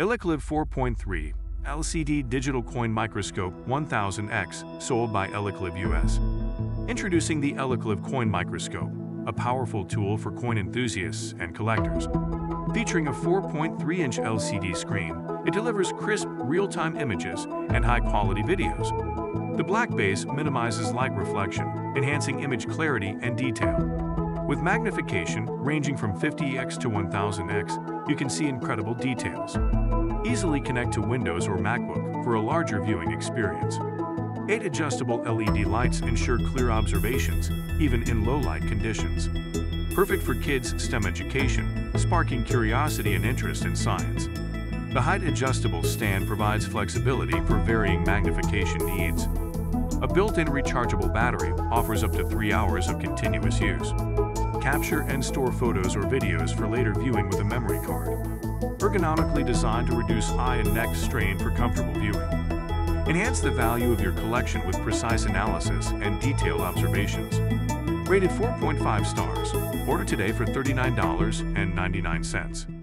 Elikliv 4.3 LCD Digital Coin Microscope 1000X sold by Elikliv US. Introducing the Elikliv Coin Microscope, a powerful tool for coin enthusiasts and collectors. Featuring a 4.3-inch LCD screen, it delivers crisp, real-time images and high-quality videos. The black base minimizes light reflection, enhancing image clarity and detail. With magnification ranging from 50x to 1000x, you can see incredible details. Easily connect to Windows or MacBook for a larger viewing experience. Eight adjustable LED lights ensure clear observations, even in low-light conditions. Perfect for kids' STEM education, sparking curiosity and interest in science. The height-adjustable stand provides flexibility for varying magnification needs. A built-in rechargeable battery offers up to three hours of continuous use. Capture and store photos or videos for later viewing with a memory card. Ergonomically designed to reduce eye and neck strain for comfortable viewing. Enhance the value of your collection with precise analysis and detailed observations. Rated 4.5 stars. Order today for $39.99.